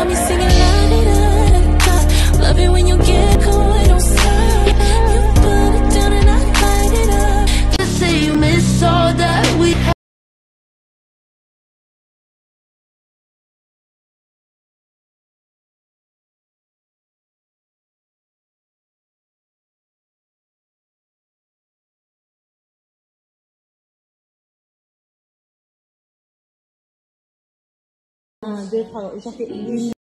got me singing 嗯，对，跑一下可以晕。